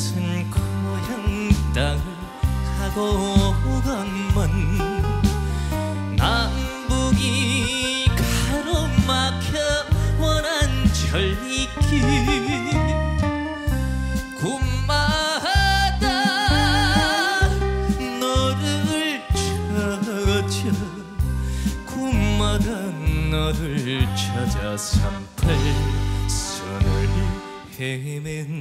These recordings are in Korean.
같은 고향 땅을 가고 건만 남북이 가로막혀 원한 절기 군마다 너를 찾아 군마다 너를 찾아 삼. 헤맨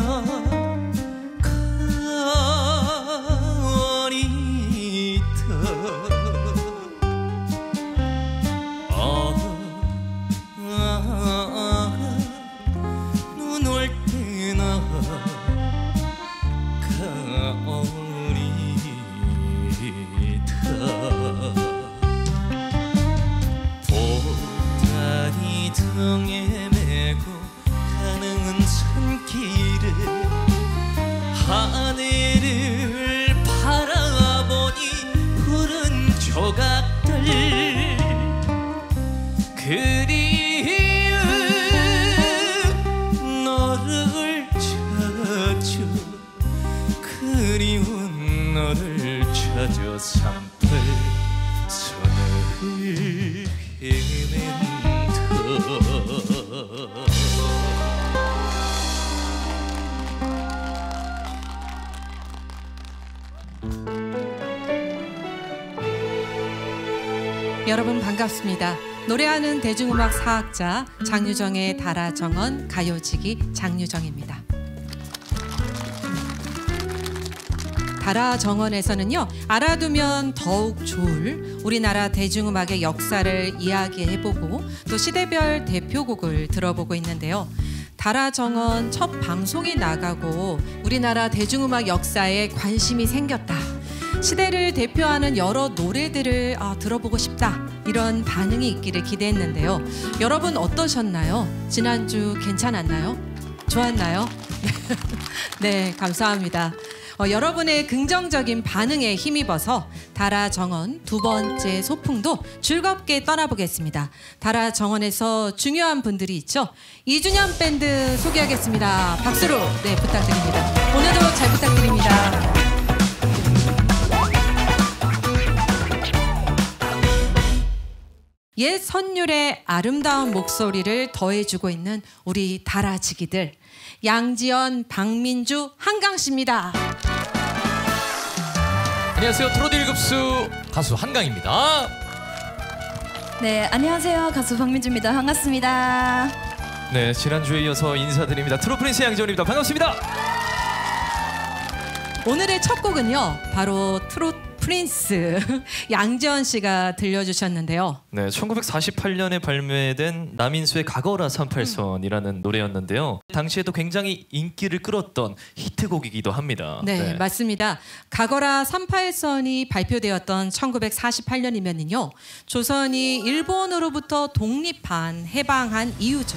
때 여러분 반갑습니다. 노래하는 대중음악 사학자 장유정의 달아 정원 가요지기 장유정입니다. 달아 정원에서는요 알아두면 더욱 좋을 우리나라 대중음악의 역사를 이야기해보고 또 시대별 대표곡을 들어보고 있는데요. 달아 정원 첫 방송이 나가고 우리나라 대중음악 역사에 관심이 생겼다. 시대를 대표하는 여러 노래들을 아, 들어보고 싶다 이런 반응이 있기를 기대했는데요. 여러분 어떠셨나요? 지난주 괜찮았나요? 좋았나요? 네, 감사합니다. 어, 여러분의 긍정적인 반응에 힘입어서 다라 정원 두 번째 소풍도 즐겁게 떠나보겠습니다. 다라 정원에서 중요한 분들이 있죠. 2주년 밴드 소개하겠습니다. 박수로 네 부탁드립니다. 오늘도 잘 부탁드립니다. 옛 선율에 아름다운 목소리를 더해주고 있는 우리 다라지기들 양지원, 박민주, 한강 씨입니다. 안녕하세요. 트로트 1급수 가수 한강입니다. 네, 안녕하세요. 가수 박민주입니다. 반갑습니다. 네, 지난주에 이어서 인사드립니다. 트로트 프린스 양지원입니다. 반갑습니다. 오늘의 첫 곡은요, 바로 트롯 프린스 양지원 씨가 들려주셨는데요. 네, 1948년에 발매된 남인수의 가거라 38선이라는 노래였는데요. 당시에도 굉장히 인기를 끌었던 히트곡이기도 합니다. 네, 맞습니다. 가거라 38선이 발표되었던 1948년이면요. 조선이 일본으로부터 독립한 해방한 이유죠.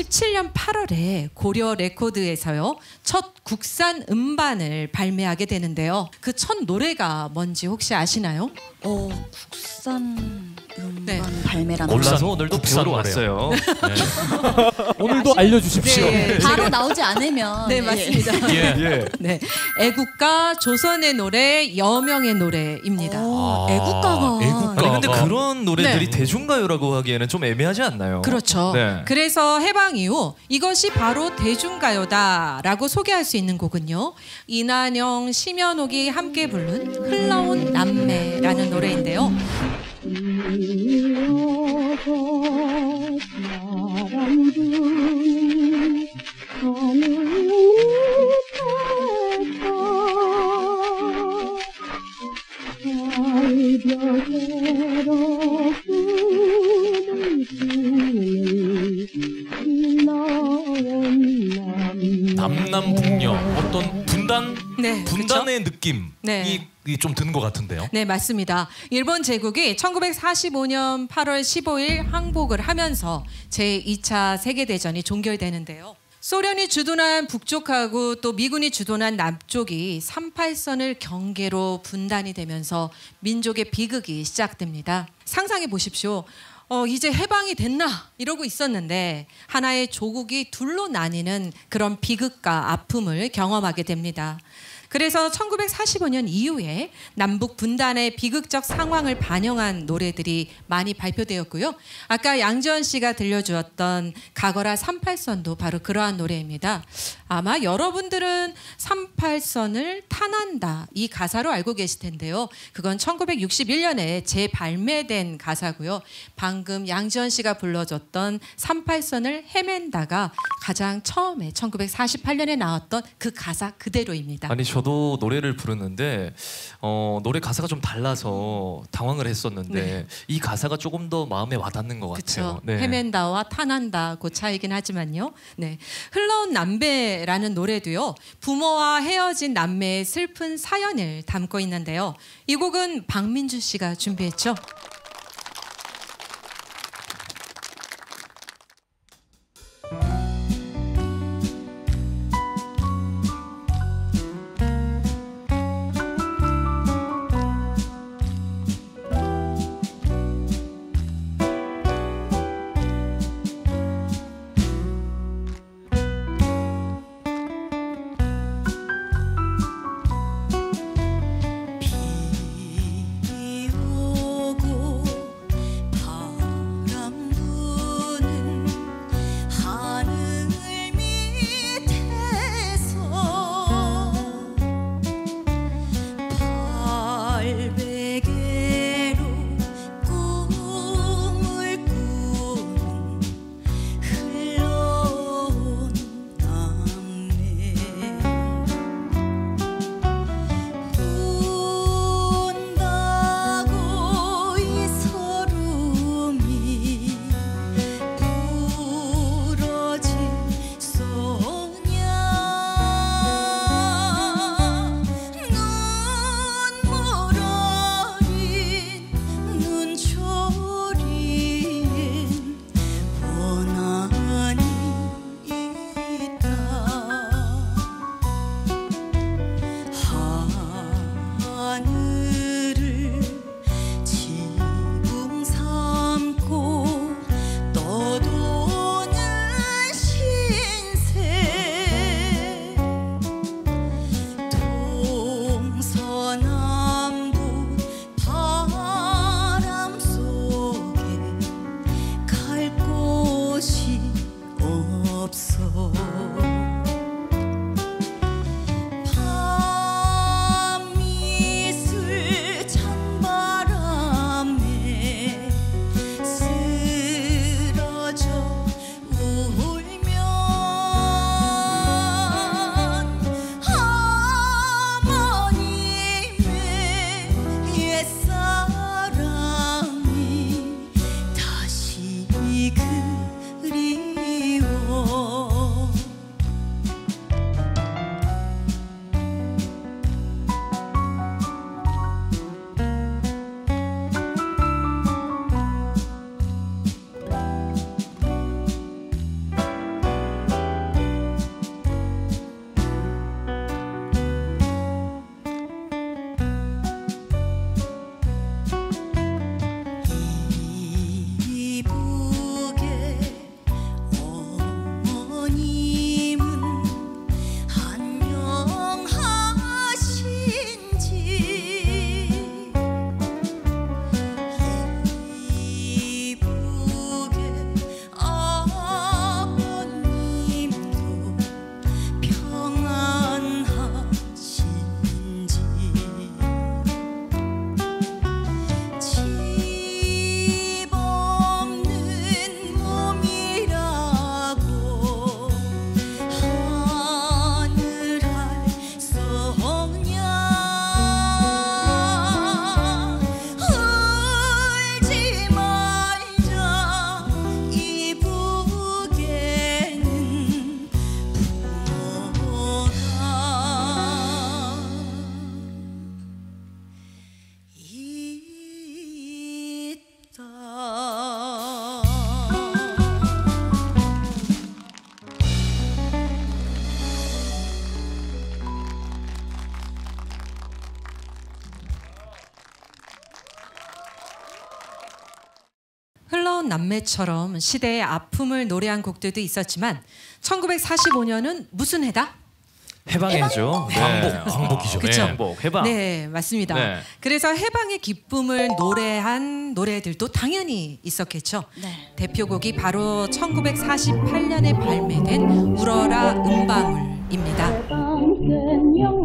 (1947년 8월에) 고려 레코드에서요 첫 국산 음반을 발매하게 되는데요 그 첫 노래가 뭔지 혹시 아시나요? 어, 국산 음반 네. 발매라는 몰라서 오늘도 국산 배우러. 왔어요. 오늘도 알려주십시오. 네, 바로 나오지 않으면 네 예. 맞습니다 예. 예. 네 애국가 조선의 노래 여명의 노래입니다 어, 아, 애국가가 애국가. 근데 그런 노래들이 네. 대중가요라고 하기에는 좀 애매하지 않나요? 그렇죠. 네. 그래서 해방 이후 이것이 바로 대중가요다라고 소개할 수 있는 곡은요. 이난영, 심연옥이 함께 부른 흘러온 남매라는 노래인데요. 분단 네, 분단의 느낌이 네. 좀 드는 것 같은데요. 네, 맞습니다. 일본 제국이 1945년 8월 15일 항복을 하면서 제 2차 세계 대전이 종결되는데요. 소련이 주둔한 북쪽하고 또 미군이 주둔한 남쪽이 38선을 경계로 분단이 되면서 민족의 비극이 시작됩니다. 상상해 보십시오. 어, 이제 해방이 됐나? 이러고 있었는데 하나의 조국이 둘로 나뉘는 그런 비극과 아픔을 경험하게 됩니다. 그래서 1945년 이후에 남북 분단의 비극적 상황을 반영한 노래들이 많이 발표되었고요. 아까 양지원 씨가 들려주었던 가거라 38선도 바로 그러한 노래입니다. 아마 여러분들은 38선을 탄한다 이 가사로 알고 계실 텐데요. 그건 1961년에 재발매된 가사고요. 방금 양지원 씨가 불러줬던 38선을 헤맨다가 가장 처음에 1948년에 나왔던 그 가사 그대로입니다. 아니 저도 노래를 부르는데 어, 노래 가사가 좀 달라서 당황을 했었는데 네. 이 가사가 조금 더 마음에 와닿는 것 같아요. 네. 헤맨다와 탄한다 그 차이긴 하지만요. 네. 흘러온 남배라는 노래도요. 부모와 헤어진 남매의 슬픈 사연을 담고 있는데요. 이 곡은 박민주 씨가 준비했죠. 남매처럼 시대의 아픔을 노래한 곡들도 있었지만 1945년은 무슨 해다? 해방의 해죠. 광복, 광복이죠. 그쵸. 네. 광복, 해방. 네, 맞습니다. 네. 그래서 해방의 기쁨을 노래한 노래들도 당연히 있었겠죠. 네. 대표곡이 바로 1948년에 발매된 울어라 은방울입니다.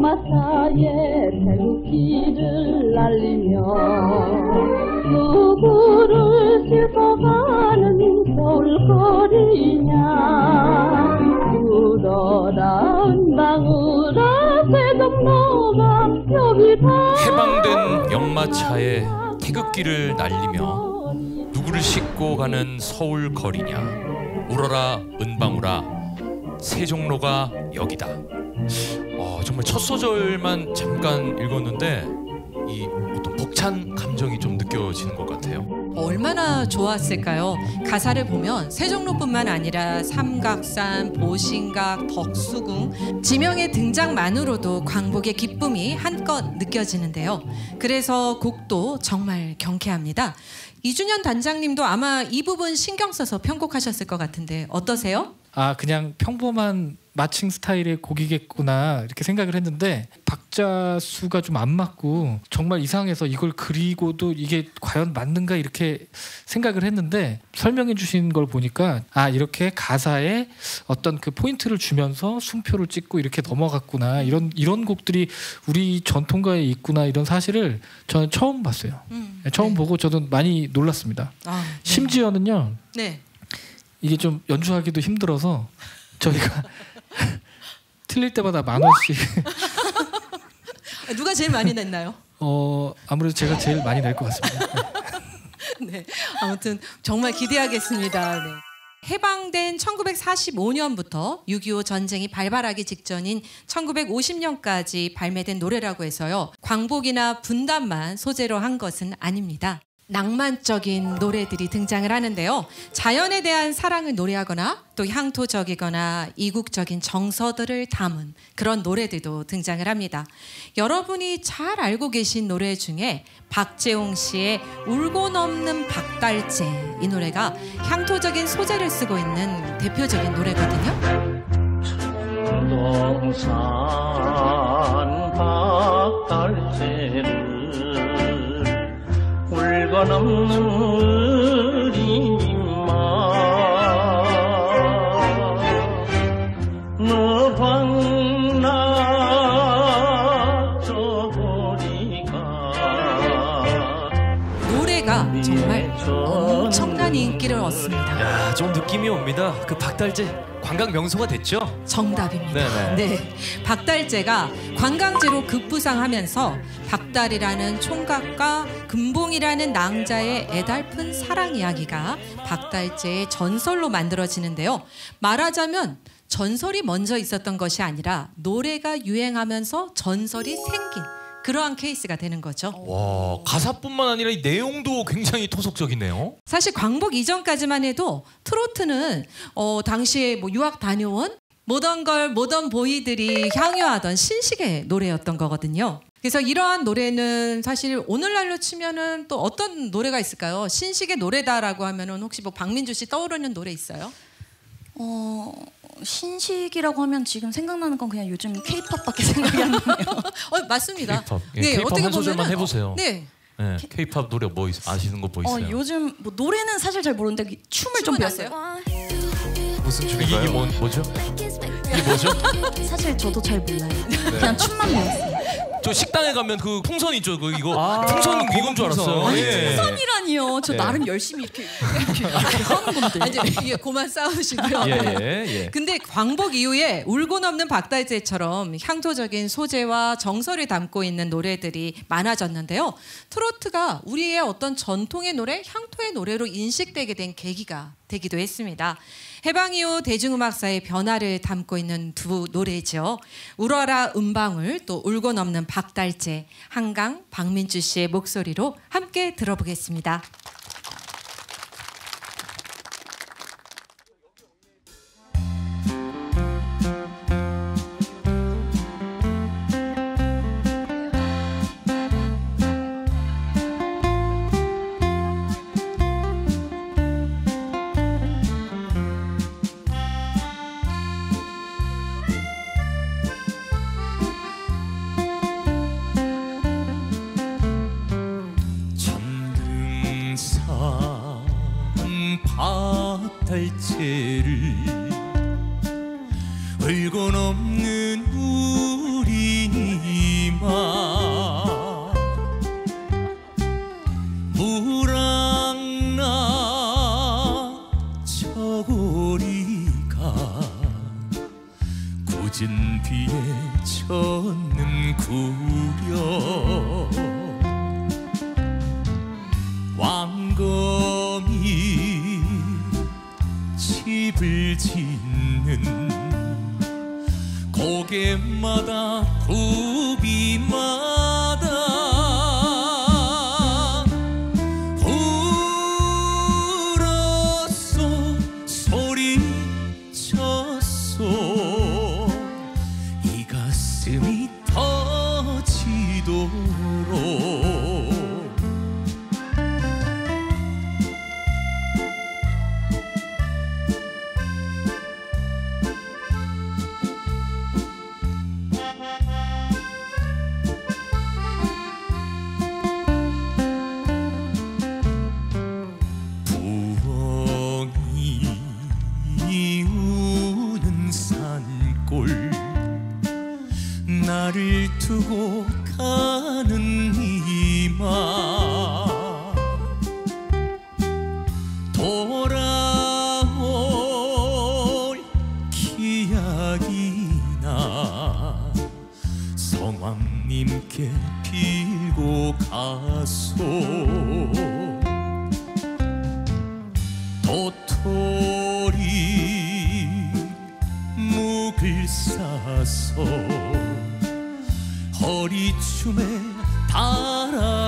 밤샘 역마사에 태극기를 날리며 누구를 싣고가는 서울거리냐? 울어라 은방울아 세종로가 여기다 해방된 연마차에 태극기를 날리며 누구를 싣고 가는 서울 거리냐? 울어라 은방울아 세종로가 여기다 어, 정말 첫 소절만 잠깐 읽었는데 이 어떤 벅찬 감정이 좀 느껴지는 것 같아요 얼마나 좋았을까요? 가사를 보면 세종로뿐만 아니라 삼각산, 보신각, 덕수궁 지명의 등장만으로도 광복의 기쁨이 한껏 느껴지는데요. 그래서 곡도 정말 경쾌합니다. 이준현 단장님도 아마 이 부분 신경 써서 편곡하셨을 것 같은데 어떠세요? 아 그냥 평범한 마칭 스타일의 곡이겠구나 이렇게 생각을 했는데 박자 수가 좀 안 맞고 정말 이상해서 이걸 그리고도 이게 과연 맞는가 이렇게 생각을 했는데 설명해 주신 걸 보니까 아 이렇게 가사에 어떤 그 포인트를 주면서 숨표를 찍고 이렇게 넘어갔구나 이런 이런 곡들이 우리 전통가에 있구나 이런 사실을 저는 처음 봤어요. 음, 처음 네. 보고 저도 많이 놀랐습니다. 아, 네. 심지어는요 네. 이게 좀 연주하기도 힘들어서 저희가 틀릴 때마다 만 원씩 아, 누가 제일 많이 냈나요? 어 아무래도 제가 제일 많이 낼 것 같습니다. 네. 아무튼 정말 기대하겠습니다. 네. 해방된 1945년부터 6.25 전쟁이 발발하기 직전인 1950년까지 발매된 노래라고 해서요. 광복이나 분단만 소재로 한 것은 아닙니다. 낭만적인 노래들이 등장을 하는데요. 자연에 대한 사랑을 노래하거나 또 향토적이거나 이국적인 정서들을 담은 그런 노래들도 등장을 합니다. 여러분이 잘 알고 계신 노래 중에 박재홍 씨의 울고 넘는 박달재 이 노래가 향토적인 소재를 쓰고 있는 대표적인 노래거든요. 동산 박달새를 울거넘는 의리마 너 방 나 저고리가 노래가 정말 엄청난 인기를 얻습니다. 야, 좀 느낌이 옵니다. 그 박달재 관광 명소가 됐죠? 정답입니다. 네네. 네. 박달재가 관광지로 급부상하면서 박달이라는 총각과 금봉이라는 낭자의 애달픈 사랑 이야기가 박달재의 전설로 만들어지는데요. 말하자면 전설이 먼저 있었던 것이 아니라 노래가 유행하면서 전설이 생긴 그러한 케이스가 되는 거죠. 와 가사뿐만 아니라 이 내용도 굉장히 토속적이네요 사실 광복 이전까지만 해도 트로트는 어, 당시에 뭐 유학 다녀온 모던 걸 모던 보이들이 향유하던 신식의 노래였던 거거든요. 그래서 이러한 노래는 사실 오늘날로 치면은 또 어떤 노래가 있을까요? 신식의 노래다라고 하면은 혹시 뭐 박민주 씨 떠오르는 노래 있어요? 어 신식이라고 하면 지금 생각나는 건 그냥 요즘 K-팝밖에 생각이 안 나네요. 어 맞습니다. K-pop. 예, 네 K-pop 어떻게 한 소절만 보면은 해보세요. 네 네, K-팝 노래 뭐 있, 아시는 거 뭐 어 있어요? 요즘 뭐 노래는 사실 잘 모르는데 그 춤을 좀 춤은 배웠어요. 무슨 이게 춤인가요? 뭐, 뭐죠? 이게 뭐죠? 사실 저도 잘 몰라요. 그냥 춤만 배웠어요. 저 식당에 가면 그 풍선 있죠? 그 이거 아, 풍선 이건 줄 알았어요. 풍선. 예. 풍선이라니요. 저 네. 나름 열심히 이렇게 이렇게, 이렇게 하는 건데. 아니 이게 고만 싸우시고요. 예, 예, 예. 근데 광복 이후에 울고 넘는 박달재처럼 향토적인 소재와 정서를 담고 있는 노래들이 많아졌는데요. 트로트가 우리의 어떤 전통의 노래, 향토의 노래로 인식되게 된 계기가 되기도 했습니다. 해방 이후 대중음악사의 변화를 담고 있는 두 노래죠. 울어라 은방울 또 울고 넘는 박달재 한강 박민주 씨의 목소리로 함께 들어보겠습니다. 달채를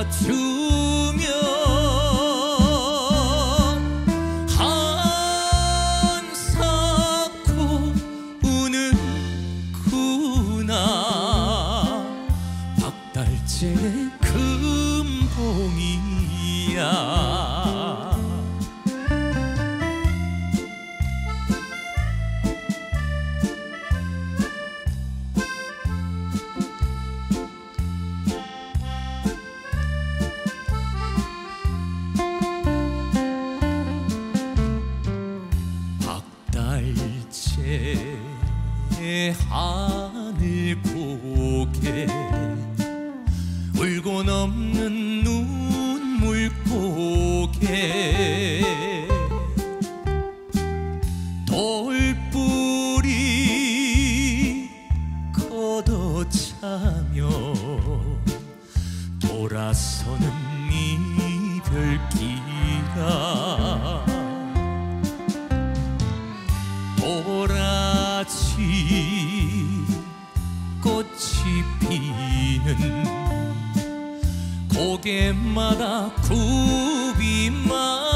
to 서는 이별길아 보라치 꽃이 피는 고개마다 굽이 많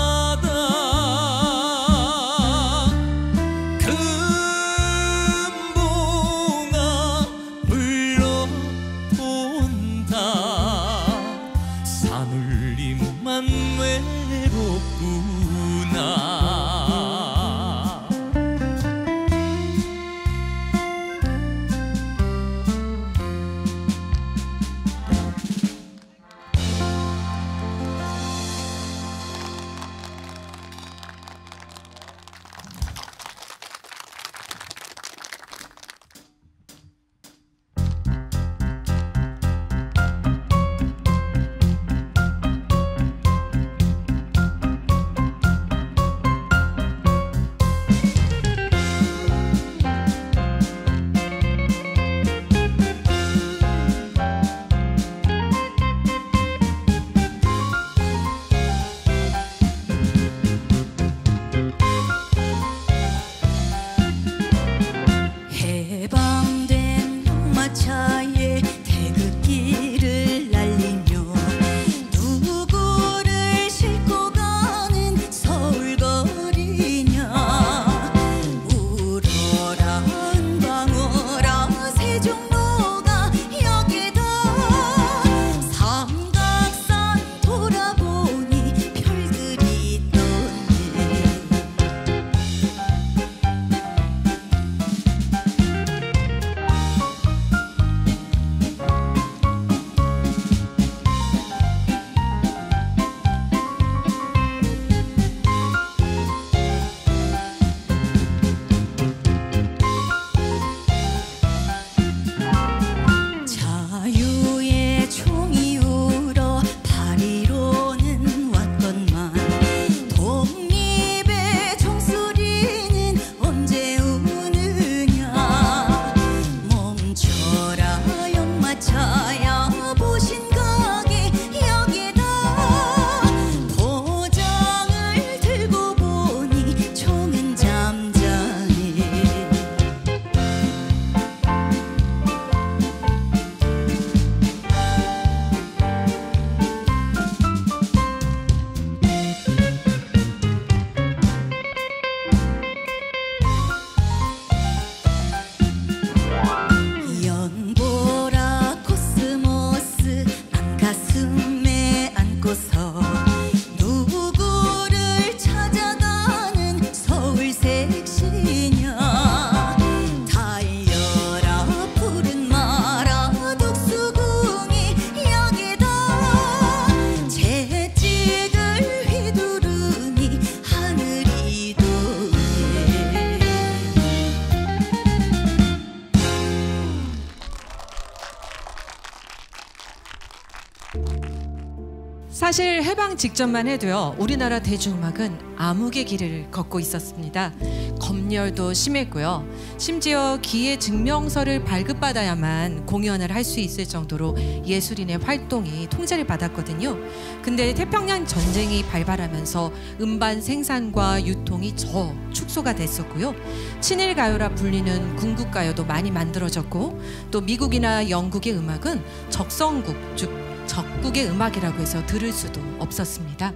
해방 직전만 해도요 우리나라 대중음악은 암흑의 길을 걷고 있었습니다. 검열도 심했고요. 심지어 기의 증명서를 발급받아야만 공연을 할 수 있을 정도로 예술인의 활동이 통제를 받았거든요. 근데 태평양 전쟁이 발발하면서 음반 생산과 유통이 저 축소가 됐었고요. 친일 가요라 불리는 궁극 가요도 많이 만들어졌고 또 미국이나 영국의 음악은 적성국 즉 적국의 음악이라고 해서 들을 수도 없었습니다.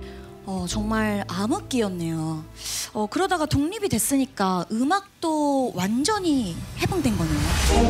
어, 정말 암흑기였네요. 어, 그러다가 독립이 됐으니까 음악도 완전히 해방된 거네요.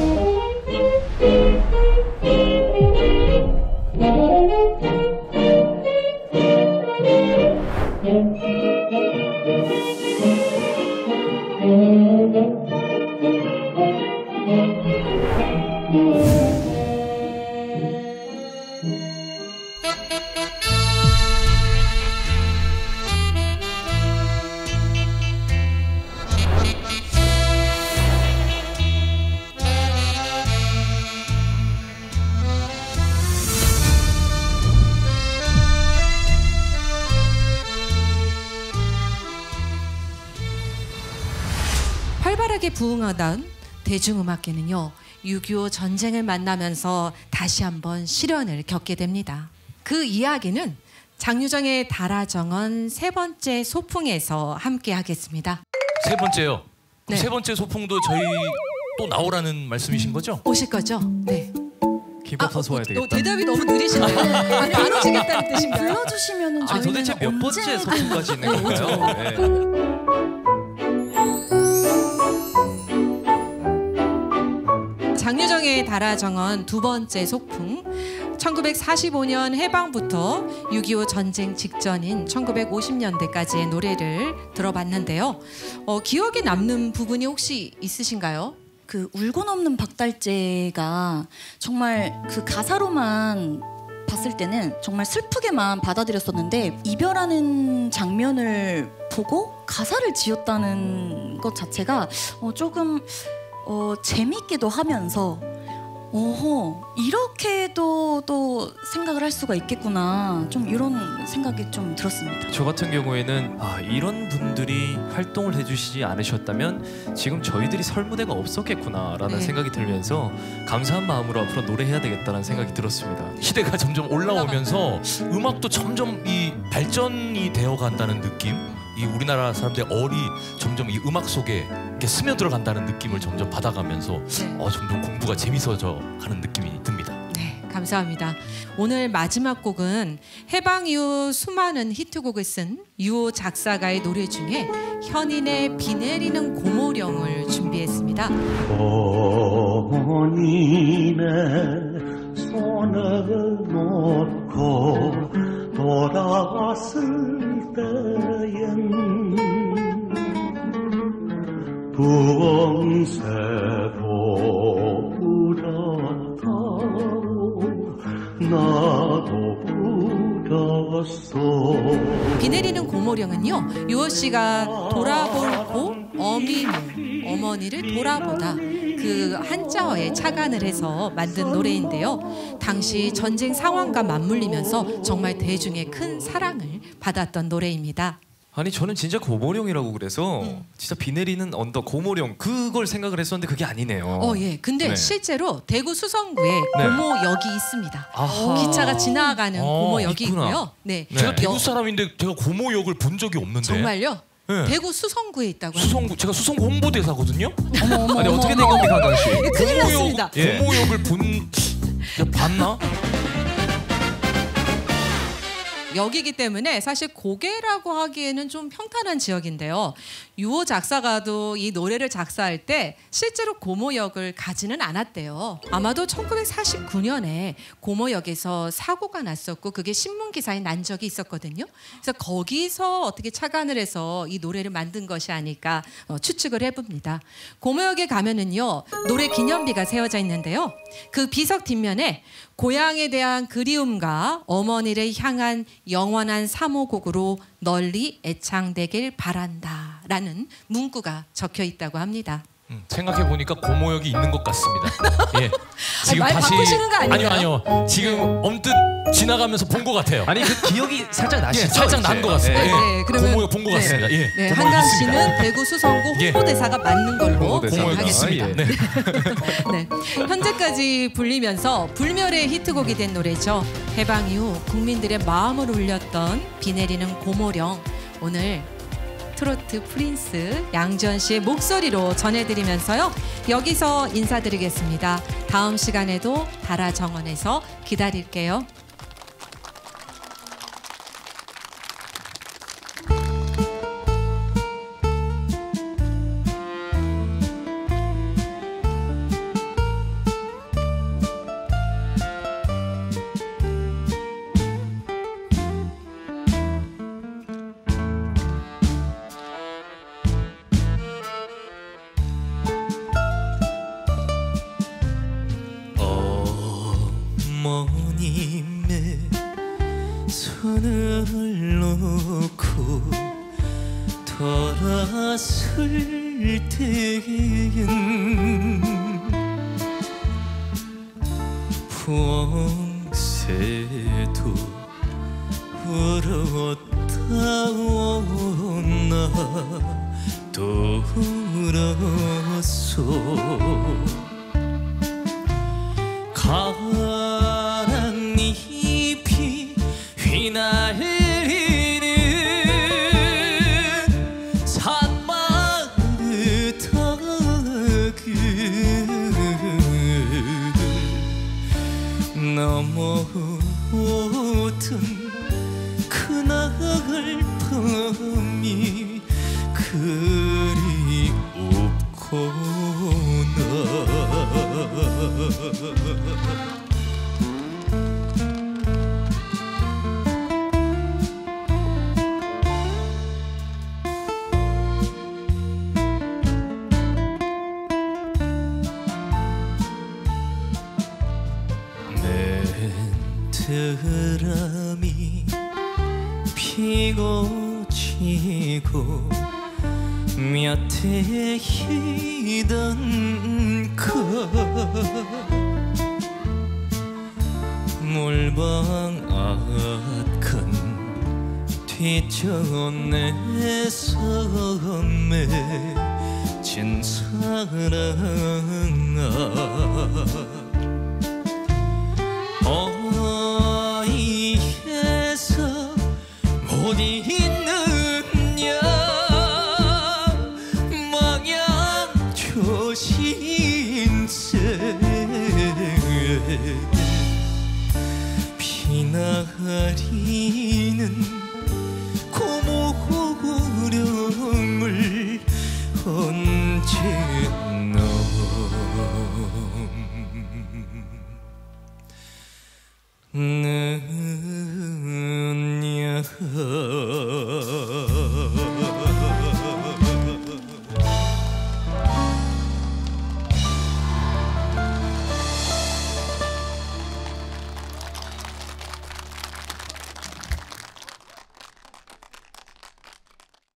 활발하게 부흥하던 대중음악계는요 6.25 전쟁을 만나면서 다시 한번 시련을 겪게 됩니다. 그 이야기는 장유정의 달아정원 세 번째 소풍에서 함께 하겠습니다. 세 번째요. 네. 세 번째 소풍도 저희 또 나오라는 말씀이신 거죠? 오실 거죠? 네. 김밥 사서 와야 어, 되겠다. 대답이 너무 느리시네요. 아니, 안 오시겠다는 뜻인가요? 불러주시면은 아 저희는 도대체 몇 번째 소풍까지 있는 건가요? 네. 장유정의 달아 정원 두 번째 소풍 1945년 해방부터 6.25 전쟁 직전인 1950년대까지의 노래를 들어봤는데요. 어, 기억에 남는 부분이 혹시 있으신가요? 그 울고 넘는 박달재가 정말 그 가사로만 봤을 때는 정말 슬프게만 받아들였었는데 이별하는 장면을 보고 가사를 지었다는 것 자체가 어, 조금 어, 재밌기도 하면서 어허 이렇게도 또 생각을 할 수가 있겠구나 좀 이런 생각이 좀 들었습니다. 저 같은 경우에는 아 이런 분들이 활동을 해주시지 않으셨다면 지금 저희들이 설 무대가 없었겠구나라는 네. 생각이 들면서 감사한 마음으로 앞으로 노래해야 되겠다는 생각이 들었습니다. 시대가 점점 올라오면서 음악도 점점 이 발전이 되어 간다는 느낌. 이 우리나라 사람들의 얼이 점점 이 음악 속에 이렇게 스며들어 간다는 느낌을 점점 받아가면서 네. 어, 점점 공부가 재밌어져 가는 느낌이 듭니다. 네, 감사합니다. 오늘 마지막 곡은 해방 이후 수많은 히트곡을 쓴 유호 작사가의 노래 중에 현인의 비 내리는 고모령을 준비했습니다. 어머님의 손을 놓고 돌아왔을 때엔 부엉새도 울었다고 나도 울었어 비 내리는 고모령은요 유호 씨가 돌아볼 고 어미모 어머니를 돌아보다 그 한자어에 착안을 해서 만든 노래인데요 당시 전쟁 상황과 맞물리면서 정말 대중의 큰 사랑을 받았던 노래입니다. 아니 저는 진짜 고모령이라고 그래서 음. 진짜 비 내리는 언덕 고모령 그걸 생각을 했었는데 그게 아니네요. 어, 예. 근데 네. 실제로 대구 수성구에 네. 고모역이 있습니다. 아하. 기차가 지나가는 어, 고모역이 있구나. 있고요. 네. 네. 제가 역- 대구 사람인데 제가 고모역을 본 적이 없는데. 정말요? 네. 대구 수성구에 있다고 합니다. 수성구 제가 수성구 홍보대사거든요. 아니 어떻게 된 겁니까, 강씨 예, 큰일 났습니다. 예. 고모역을 본 봤나? 여기기 때문에 사실 고개라고 하기에는 좀 평탄한 지역인데요. 유호 작사가도 이 노래를 작사할 때 실제로 고모 역을 가지는 않았대요. 아마도 1949년에 고모 역에서 사고가 났었고 그게 신문 기사에 난 적이 있었거든요. 그래서 거기서 어떻게 착안을 해서 이 노래를 만든 것이 아닐까 어, 추측을 해봅니다. 고모 역에 가면은요 노래 기념비가 세워져 있는데요. 그 비석 뒷면에 고향에 대한 그리움과 어머니를 향한 영원한 사모곡으로 널리 애창되길 바란다라는 문구가 적혀 있다고 합니다. 음, 생각해 보니까 고모역이 있는 것 같습니다. 예. 말 바꾸시는 거 아니에요? 아니요, 아니요. 지금 언뜻 지나가면서 본 것 같아요. 아니 그 기억이 살짝 나시죠? 예, 살짝 난 것 같습니다. 예. 예. 네, 그러면- 고모역 본것 네. 같습니다. 예. 네, 고모역 한강 있습니다. 씨는 대구 수성구 예. 홍보대사가 맞는 걸로 하겠습니다. 예. 네. 네. 현재까지 불리면서 불멸의 히트곡이 된 노래죠. 해방 이후 국민들의 마음을 울렸던 비 내리는 고모령 오늘 트로트 프린스 양지원 씨의 목소리로 전해드리면서요. 여기서 인사드리겠습니다. 다음 시간에도 달아 정원에서 기다릴게요. 진사랑